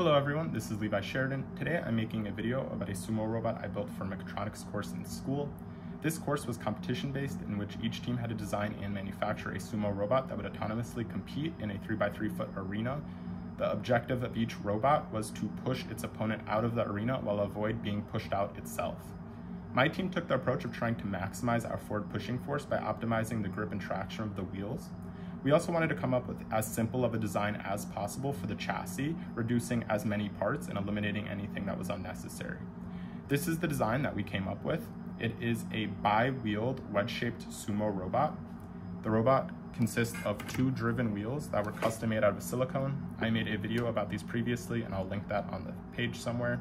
Hello everyone, this is Levi Sheridan. Today I'm making a video about a sumo robot I built for a mechatronics course in school. This course was competition based in which each team had to design and manufacture a sumo robot that would autonomously compete in a 3x3 foot arena. The objective of each robot was to push its opponent out of the arena while avoid being pushed out itself. My team took the approach of trying to maximize our forward pushing force by optimizing the grip and traction of the wheels. We also wanted to come up with as simple of a design as possible for the chassis, reducing as many parts and eliminating anything that was unnecessary. This is the design that we came up with. It is a bi-wheeled wedge-shaped sumo robot. The robot consists of two driven wheels that were custom made out of silicone. I made a video about these previously and I'll link that on the page somewhere.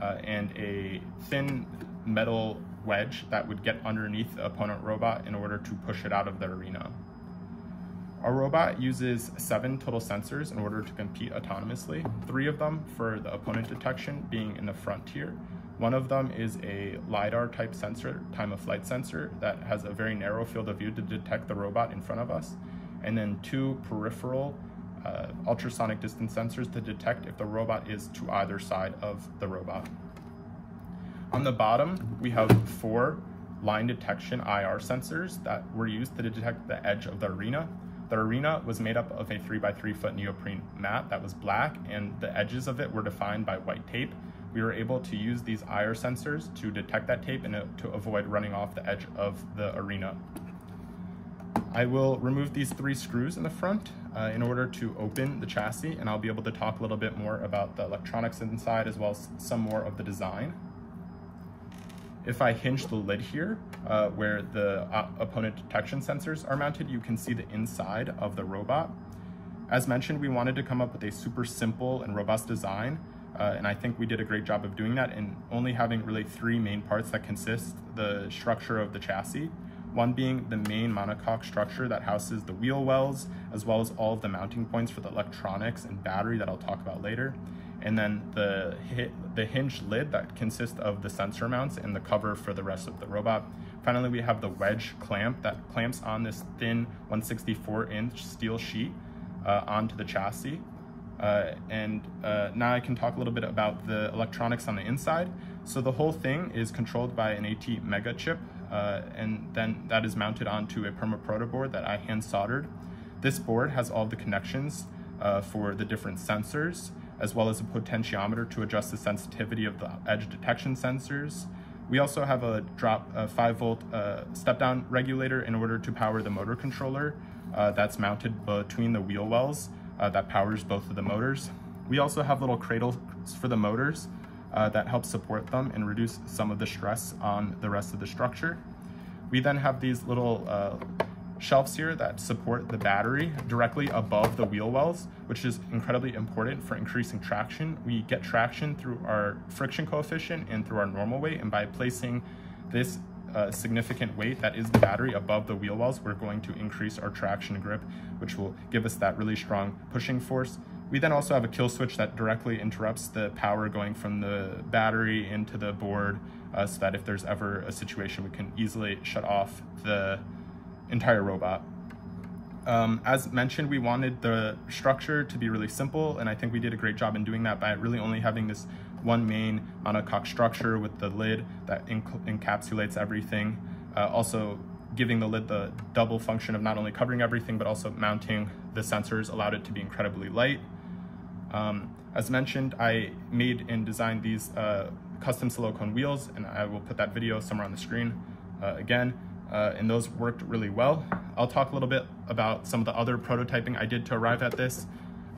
Uh, and a thin metal wedge that would get underneath the opponent robot in order to push it out of the arena. Our robot uses seven total sensors in order to compete autonomously, three of them for the opponent detection being in the front tier. One of them is a LiDAR type sensor, time of flight sensor, that has a very narrow field of view to detect the robot in front of us. And then two peripheral uh, ultrasonic distance sensors to detect if the robot is to either side of the robot. On the bottom, we have four line detection IR sensors that were used to detect the edge of the arena. The arena was made up of a 3 by 3 foot neoprene mat that was black and the edges of it were defined by white tape. We were able to use these IR sensors to detect that tape and to avoid running off the edge of the arena. I will remove these three screws in the front uh, in order to open the chassis and I'll be able to talk a little bit more about the electronics inside as well as some more of the design. If I hinge the lid here, uh, where the uh, opponent detection sensors are mounted, you can see the inside of the robot. As mentioned, we wanted to come up with a super simple and robust design, uh, and I think we did a great job of doing that and only having really three main parts that consist the structure of the chassis. One being the main monocoque structure that houses the wheel wells, as well as all of the mounting points for the electronics and battery that I'll talk about later and then the, the hinge lid that consists of the sensor mounts and the cover for the rest of the robot. Finally, we have the wedge clamp that clamps on this thin 164 inch steel sheet uh, onto the chassis. Uh, and uh, now I can talk a little bit about the electronics on the inside. So the whole thing is controlled by an ATmega chip, uh, and then that is mounted onto a Perma Proto board that I hand soldered. This board has all the connections uh, for the different sensors, as well as a potentiometer to adjust the sensitivity of the edge detection sensors. We also have a drop a 5 volt uh, step down regulator in order to power the motor controller uh, that's mounted between the wheel wells uh, that powers both of the motors. We also have little cradles for the motors uh, that help support them and reduce some of the stress on the rest of the structure. We then have these little uh, shelves here that support the battery directly above the wheel wells, which is incredibly important for increasing traction. We get traction through our friction coefficient and through our normal weight, and by placing this uh, significant weight that is the battery above the wheel wells, we're going to increase our traction grip, which will give us that really strong pushing force. We then also have a kill switch that directly interrupts the power going from the battery into the board uh, so that if there's ever a situation, we can easily shut off the entire robot. Um, as mentioned, we wanted the structure to be really simple, and I think we did a great job in doing that by really only having this one main monocoque structure with the lid that encapsulates everything. Uh, also, giving the lid the double function of not only covering everything, but also mounting the sensors allowed it to be incredibly light. Um, as mentioned, I made and designed these uh, custom silicone wheels, and I will put that video somewhere on the screen uh, again uh, and those worked really well. I'll talk a little bit about some of the other prototyping I did to arrive at this.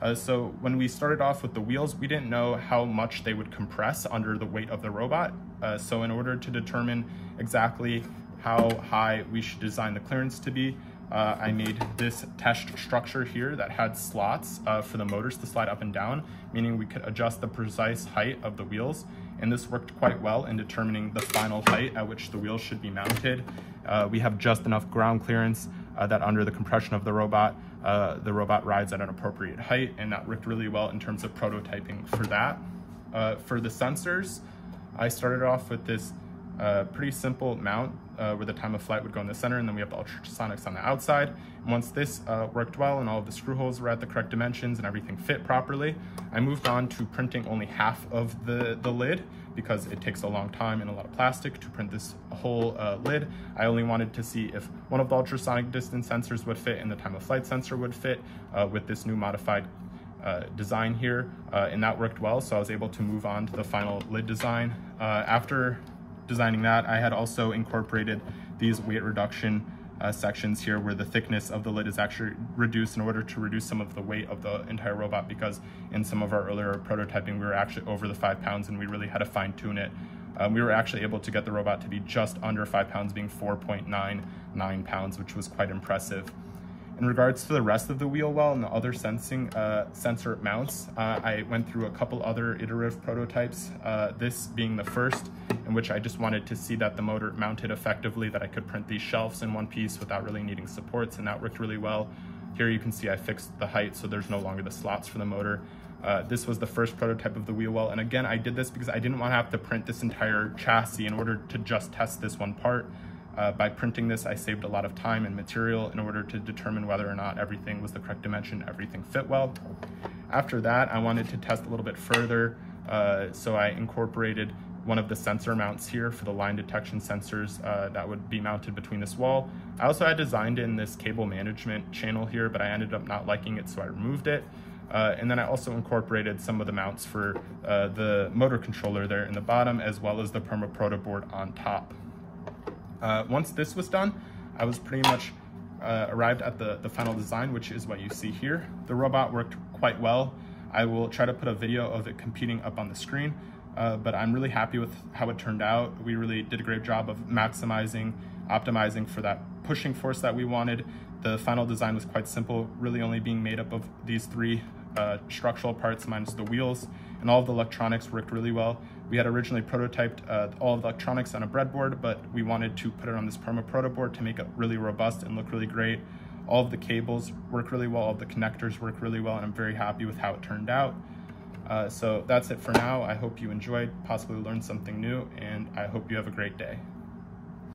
Uh, so when we started off with the wheels, we didn't know how much they would compress under the weight of the robot. Uh, so in order to determine exactly how high we should design the clearance to be, uh, I made this test structure here that had slots uh, for the motors to slide up and down, meaning we could adjust the precise height of the wheels. And this worked quite well in determining the final height at which the wheels should be mounted. Uh, we have just enough ground clearance uh, that under the compression of the robot, uh, the robot rides at an appropriate height, and that worked really well in terms of prototyping for that. Uh, for the sensors, I started off with this a pretty simple mount uh, where the time of flight would go in the center and then we have the ultrasonics on the outside. And once this uh, worked well and all of the screw holes were at the correct dimensions and everything fit properly, I moved on to printing only half of the, the lid because it takes a long time and a lot of plastic to print this whole uh, lid. I only wanted to see if one of the ultrasonic distance sensors would fit and the time of flight sensor would fit uh, with this new modified uh, design here, uh, and that worked well, so I was able to move on to the final lid design. Uh, after designing that, I had also incorporated these weight reduction uh, sections here where the thickness of the lid is actually reduced in order to reduce some of the weight of the entire robot because in some of our earlier prototyping we were actually over the five pounds and we really had to fine tune it. Um, we were actually able to get the robot to be just under five pounds being 4.99 pounds which was quite impressive. In regards to the rest of the wheel well and the other sensing uh, sensor mounts, uh, I went through a couple other iterative prototypes, uh, this being the first in which I just wanted to see that the motor mounted effectively, that I could print these shelves in one piece without really needing supports, and that worked really well. Here you can see I fixed the height so there's no longer the slots for the motor. Uh, this was the first prototype of the wheel well, and again, I did this because I didn't want to have to print this entire chassis in order to just test this one part. Uh, by printing this, I saved a lot of time and material in order to determine whether or not everything was the correct dimension, everything fit well. After that, I wanted to test a little bit further, uh, so I incorporated one of the sensor mounts here for the line detection sensors uh, that would be mounted between this wall. I also had designed in this cable management channel here, but I ended up not liking it, so I removed it. Uh, and then I also incorporated some of the mounts for uh, the motor controller there in the bottom, as well as the Perma Proto board on top. Uh, once this was done, I was pretty much uh, arrived at the, the final design, which is what you see here. The robot worked quite well. I will try to put a video of it competing up on the screen, uh, but I'm really happy with how it turned out. We really did a great job of maximizing, optimizing for that pushing force that we wanted. The final design was quite simple, really only being made up of these three uh, structural parts minus the wheels, and all of the electronics worked really well. We had originally prototyped uh, all of the electronics on a breadboard, but we wanted to put it on this Perma Proto board to make it really robust and look really great. All of the cables work really well, all of the connectors work really well, and I'm very happy with how it turned out. Uh, so that's it for now. I hope you enjoyed, possibly learned something new, and I hope you have a great day.